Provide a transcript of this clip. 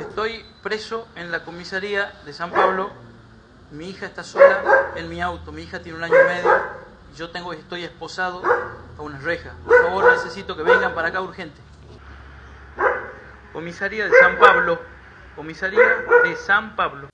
Estoy preso en la comisaría de San Pablo. Mi hija está sola en mi auto. Mi hija tiene un año y medio. Yo tengo, estoy esposado a una reja. Por favor, necesito que vengan para acá urgente. Comisaría de San Pablo. Comisaría de San Pablo.